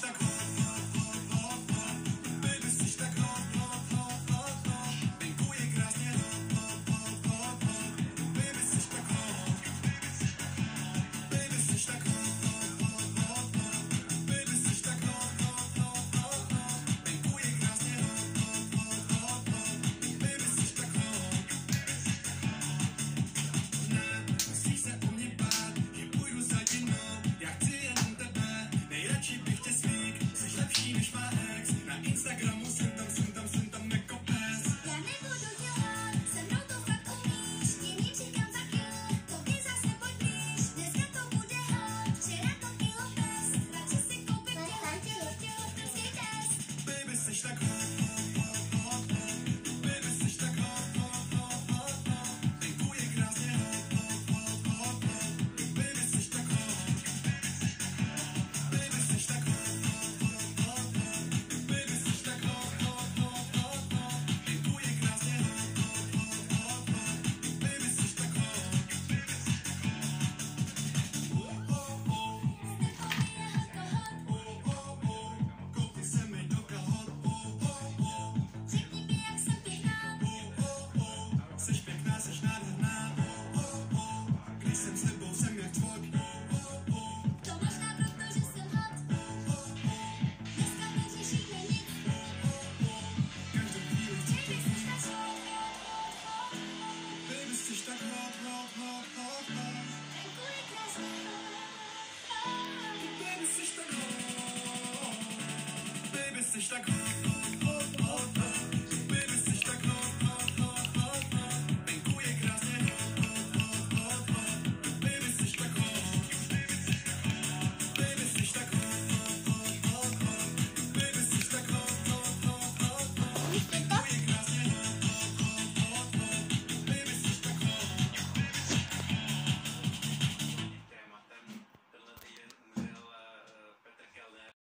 tak sich da